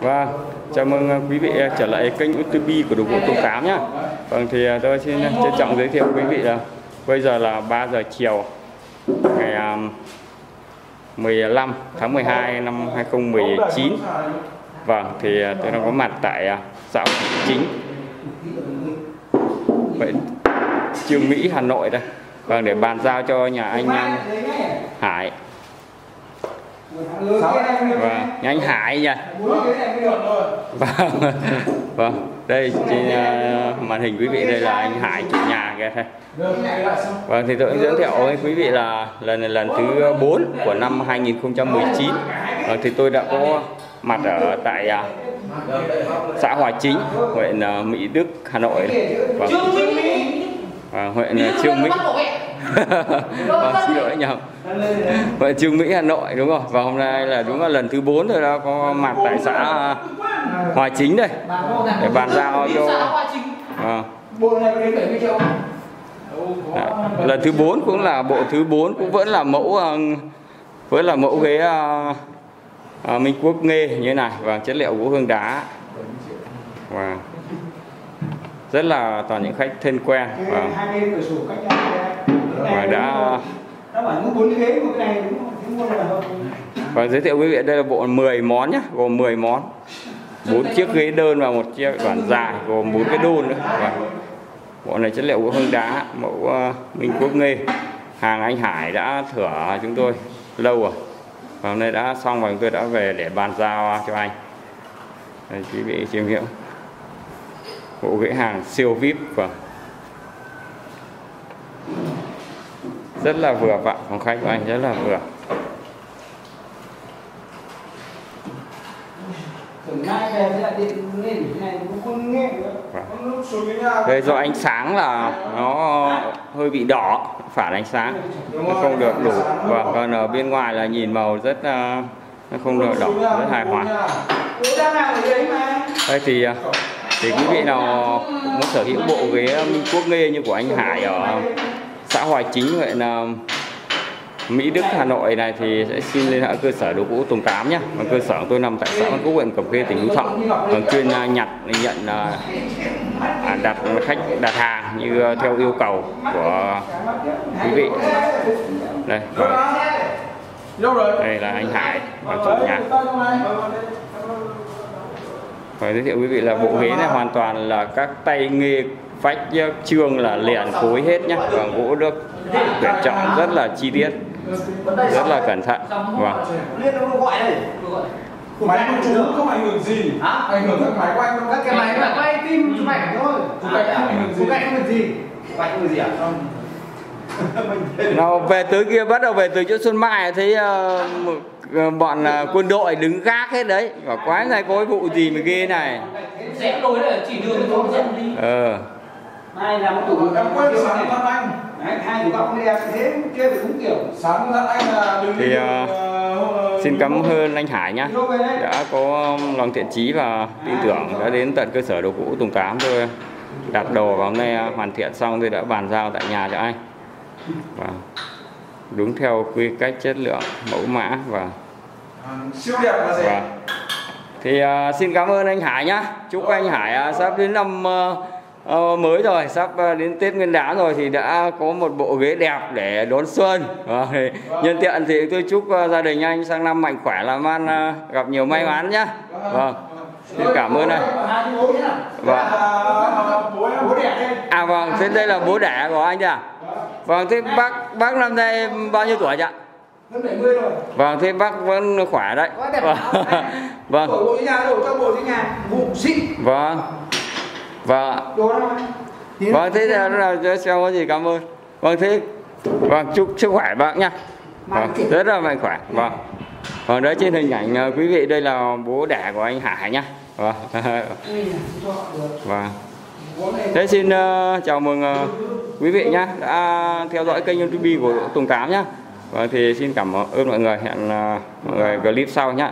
Vâng, chào mừng à, quý vị à, trở lại kênh YouTube của Đồ Gỗ Tùng Tám nhá. Vâng thì à, tôi xin trân trọng giới thiệu quý vị là bây giờ là 3 giờ chiều ngày 15 tháng 12 năm 2019. Vâng thì tôi đang có mặt tại xã Chính huyện trường Mỹ Hà Nội đây. Vâng để bàn giao cho nhà anh Hải Vâng, nhà anh Hải nha. Vâng, vâng. Đây trên uh, màn hình quý vị đây là anh Hải chủ nhà kìa đây. Vâng thì tôi giới thiệu với quý vị là lần này lần thứ 4 của năm 2019. Vâng thì tôi đã có mặt ở tại uh, xã Hòa Chính, huyện uh, Mỹ Đức, Hà Nội. Vâng. Vâng, huyện Trương Mỹ. Vâng, xin lỗi nhầm. Vậy Trương Mỹ Hà Nội đúng không? Và hôm nay là đúng là lần thứ 4 tôi đã có mặt tại xã Hòa Chính đây. Để bàn giao cho à. Lần thứ 4 cũng là bộ thứ 4 cũng vẫn là mẫu vẫn là mẫu ghế uh, Minh Quốc nghê như thế này. Và chất liệu gỗ hương đá. Và rất là toàn những khách thân quen. Và, và đã và giới thiệu quý vị đây là bộ 10 món nhé gồm 10 món. Bốn chiếc ghế đơn và một chiếc bản dài gồm bốn cái đôn nữa. Và bộ này chất liệu gỗ hương đá mẫu uh, Minh Quốc nghê. Hàng anh Hải đã thửa chúng tôi lâu rồi. Và hôm nay đã xong và chúng tôi đã về để bàn giao cho anh. Đây, quý vị chiêm hiểu bộ ghế hàng siêu vip và rất là vừa vặn phòng khách của anh rất là vừa. Đây do ánh sáng là nó hơi bị đỏ phản ánh sáng. Nó không được đủ. và còn ở bên ngoài là nhìn màu rất uh, nó không được đỏ rất hài hòa. đây thì thì quý vị nào muốn sở hữu bộ ghế Quốc nghê như của anh Hải ở xã Hoài Chính huyện Mỹ Đức Hà Nội này thì sẽ xin liên hệ cơ sở đồ gỗ Tùng Tám nhé. Và cơ sở tôi nằm tại xã Văn Quốc huyện Cẩm Khê tỉnh Phú Thọ. Còn chuyên nhặt nhận à, đặt khách đặt hàng như theo yêu cầu của quý vị. Đây. Đây là anh Hải và chủ nhà và giới thiệu quý vị là bộ ghế này hoàn toàn là các tay nghề vách trương là liền khối hết nhé và gỗ được tuyển chọn rất là chi tiết rất là cẩn thận. Vâng. Máy của chú không ảnh hưởng gì. Hả? ảnh hưởng các máy của anh các cái máy là quay tim chụp ảnh thôi. Chụp ảnh không ảnh hưởng gì. Chụp ảnh không việc gì. Chụp ảnh không việc gì à nào về tới kia bắt đầu về từ chỗ Xuân Mai thấy uh, bọn uh, quân đội đứng gác hết đấy. Và quái này có cái vụ gì mà ghê này. Sẽ lối là chỉ đường cho dân đi ờ. Này là một tủ em quên sáng thân anh. Đấy, hai tủ góc đẹp thế kia phải đúng kiểu sáng thân anh là đừng thì uh, uh, xin cảm ơn anh Hải nhá. Đã có lòng thiện chí và tin tưởng đã đến tận cơ sở đồ cũ Tùng Tám tôi đặt đồ và hôm nay hoàn thiện xong tôi đã bàn giao tại nhà cho anh. Và đúng theo quy cách chất lượng mẫu mã và siêu đẹp và rẻ và thì uh, xin cảm ơn anh Hải nhá. Chúc anh Hải uh, sắp đến năm uh, mới rồi sắp uh, đến Tết Nguyên đán rồi thì đã có một bộ ghế đẹp để đón xuân. Và nhân tiện thì tôi chúc gia đình anh sang năm mạnh khỏe làm ăn gặp nhiều may mắn nhá. Vâng. Xin cảm ơn anh. Vâng. à vâng. Thế đây là bố đẻ của anh à? Vâng. Thế bác bác năm nay bao nhiêu tuổi ạ hơn 70 rồi. Vâng thế bác vẫn khỏe đấy. Quá đẹp. vâng. Đổi bộ nhà đổi cho bộ nhà. Vụ xịn vâng. Vâng. Anh vâng thế là nào cho xem có gì cảm ơn. Vâng thế. Vâng chúc sức khỏe bác nhá. Vâng rất là mạnh khỏe. Vâng. Còn đấy trên hình ảnh ờ, quý vị đây là bố đẻ của anh Hải nhá. Vâng. Vâng. Thế xin uh, chào mừng uh, quý vị nhá. Đã theo dõi kênh YouTube của Tùng Tám nhá vâng thì xin cảm ơn mọi người hẹn à, mọi người clip sau nhé.